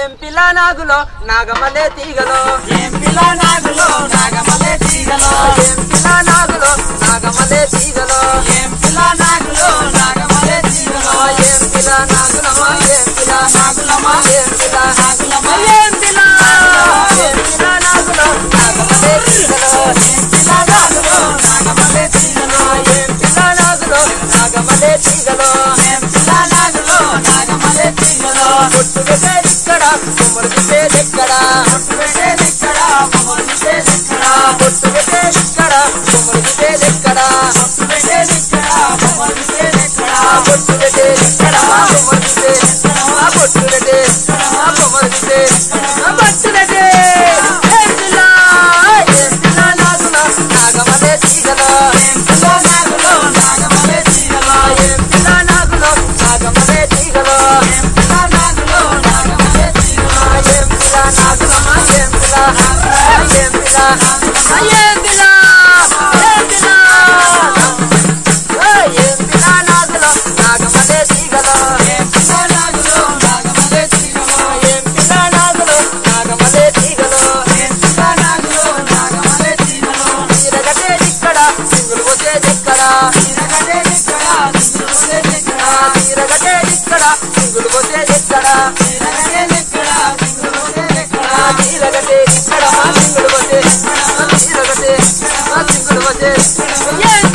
ఏం నాగులో నాగమలే తీగలో. ఏం పిల్ల నాగులో బొట్టులటే కడవా బొమ్మరితే కడవా బొట్టులటే కడవా బొమ్మరితే బొట్టులటే నాగమలే తీగలా నాగలో నాగమలే తీగలా నాగలో నాగమలే తీగలా నాగలో నాగమలే తీగలా నాగలమ్మ ఏం పిల్ల ఏం పిల్ల ఏం పిల్ల this. Yes.